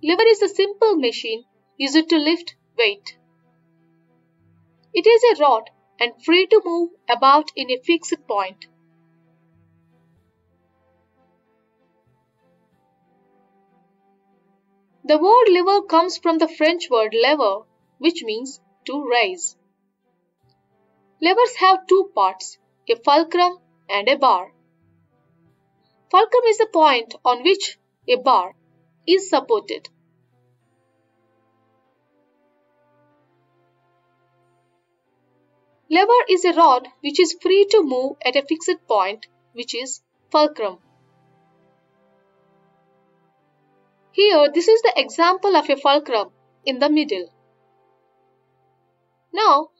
Lever is a simple machine used to lift weight. It is a rod and free to move about in a fixed point. The word lever comes from the French word lever, which means to raise. Levers have two parts, a fulcrum and a bar. Fulcrum is the point on which a bar is supported. Lever is a rod which is free to move at a fixed point, which is fulcrum. Here, this is the example of a fulcrum in the middle. Now,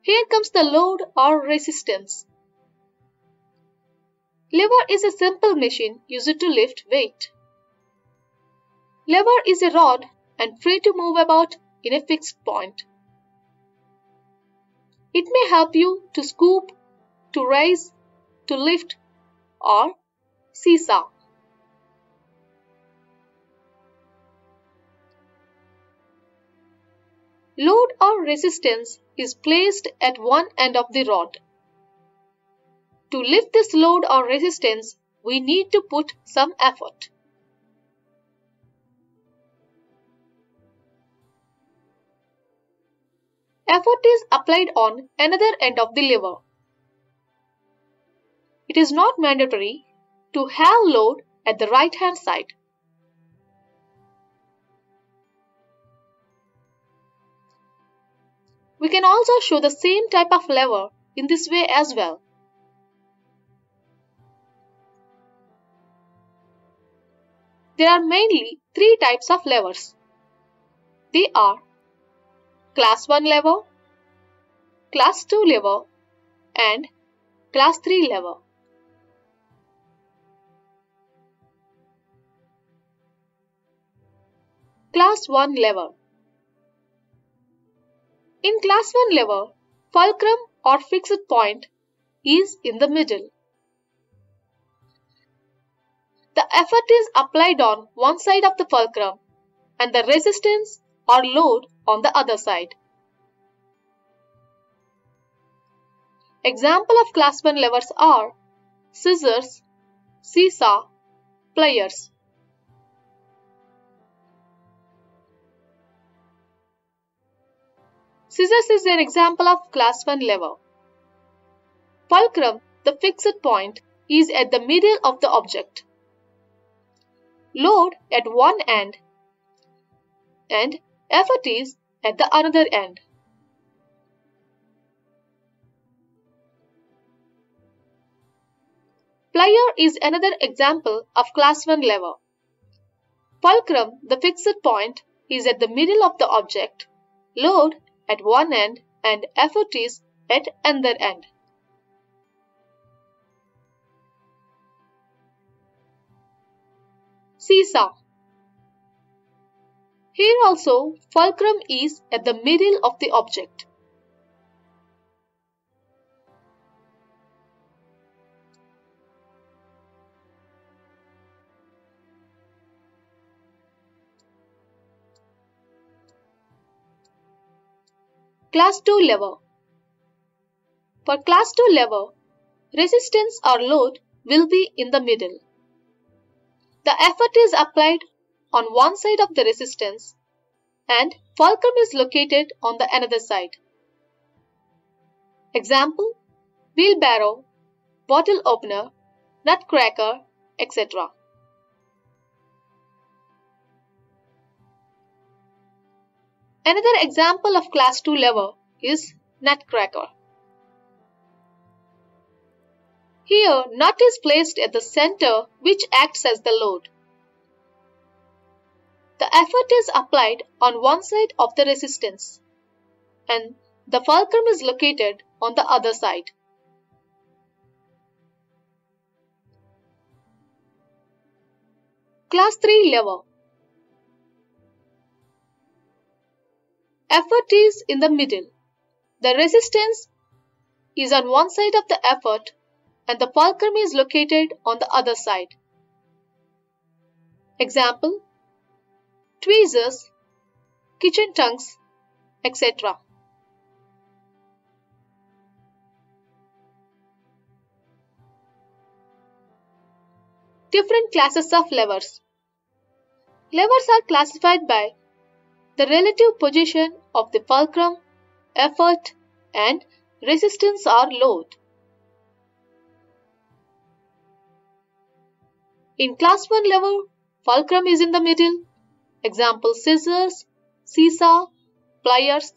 here comes the load or resistance. Lever is a simple machine used to lift weight. Lever is a rod and free to move about in a fixed point. It may help you to scoop, to raise, to lift, or seesaw. Load or resistance is placed at one end of the rod. To lift this load or resistance, we need to put some effort. Effort is applied on another end of the lever. It is not mandatory to have load at the right hand side. We can also show the same type of lever in this way as well. There are mainly three types of levers. They are Class 1 lever, Class 2 lever and Class 3 lever. Class 1 lever In Class 1 lever, fulcrum or fixed point is in the middle. The effort is applied on one side of the fulcrum and the resistance or load on the other side. Example of class 1 levers are scissors, seesaw, pliers. Scissors is an example of class 1 lever. Fulcrum, the fixed point, is at the middle of the object. Load at one end and effort is at the other end. Plier is another example of class 1 lever. Fulcrum, the fixed point, is at the middle of the object, load at one end and effort is at another end. Seesaw here also, fulcrum is at the middle of the object. Class 2 lever For class 2 lever, resistance or load will be in the middle. The effort is applied on one side of the resistance and fulcrum is located on the another side. Example, wheelbarrow, bottle opener, nutcracker, etc. Another example of class 2 lever is nutcracker. Here, nut is placed at the center which acts as the load. The effort is applied on one side of the resistance and the fulcrum is located on the other side. Class 3 lever Effort is in the middle. The resistance is on one side of the effort and the fulcrum is located on the other side. Example tweezers, kitchen tongs, etc. Different classes of levers. Levers are classified by the relative position of the fulcrum, effort, and resistance or load. In class 1 lever, fulcrum is in the middle. Example scissors, seesaw, pliers.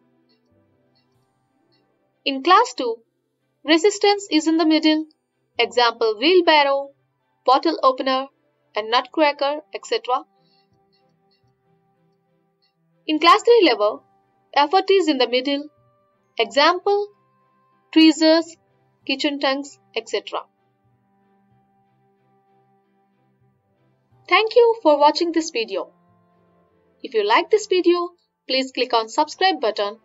In class 2, resistance is in the middle. Example wheelbarrow, bottle opener, and nutcracker, etc. In class 3 lever, effort is in the middle. Example, tweezers, kitchen tongs, etc. Thank you for watching this video. If you like this video, please click on subscribe button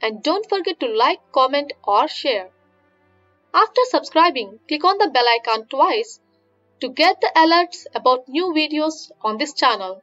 and don't forget to like, comment or share. After subscribing, click on the bell icon twice to get the alerts about new videos on this channel.